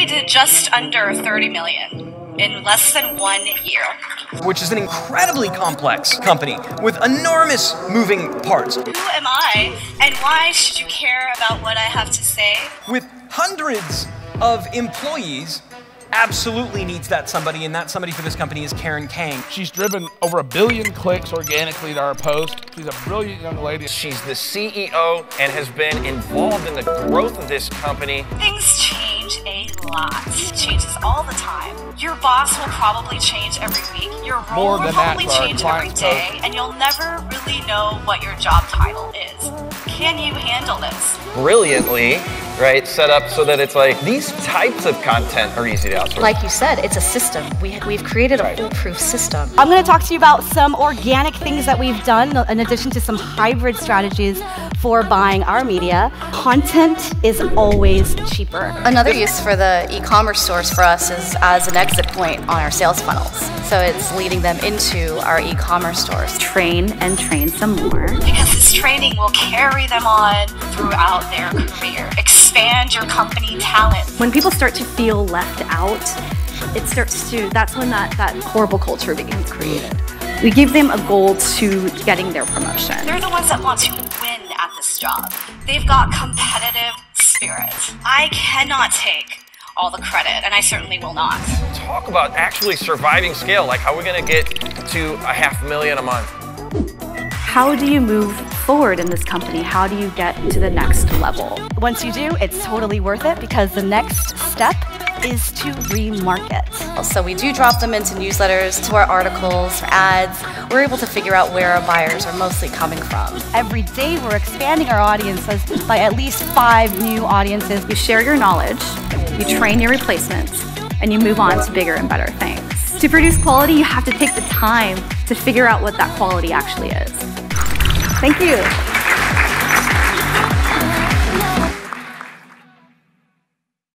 we did just under 30 million in less than one year. Which is an incredibly complex company with enormous moving parts. Who am I, and why should you care about what I have to say? With hundreds of employees absolutely needs that somebody, and that somebody for this company is Keren Kang. She's driven over a billion clicks organically to our post. She's a brilliant young lady. She's the CEO and has been involved in the growth of this company. Things change a lot. It changes all the time. Your boss will probably change every week. Your role More will than that, probably change every day, post. and you'll never really know what your job title is. Can you handle this? Brilliantly, right, set up so that it's like these types of content are easy to outsource. Like you said, it's a system. We, we've created a foolproof system. I'm going to talk to you about some organic things that we've done in addition to some hybrid strategies for buying our media. Content is always cheaper. Another use for the e-commerce stores for us is as an exit point on our sales funnels. So it's leading them into our e-commerce stores. Train and train some more. Because this training will carry them on throughout their career. Expand your company talent. When people start to feel left out, it starts to, that's when that, that horrible culture begins created. We give them a goal to getting their promotion. They're the ones that want to win at this job. They've got competitive spirit. I cannot take all the credit, and I certainly will not. Talk about actually surviving scale. Like, how are we going to get to a half million a month? How do you move forward in this company? How do you get to the next level? Once you do, it's totally worth it because the next step is to remarket. So we do drop them into newsletters, to our articles, ads. We're able to figure out where our buyers are mostly coming from. Every day, we're expanding our audiences by at least five new audiences. You share your knowledge, you train your replacements, and you move on to bigger and better things. To produce quality, you have to take the time to figure out what that quality actually is. Thank you.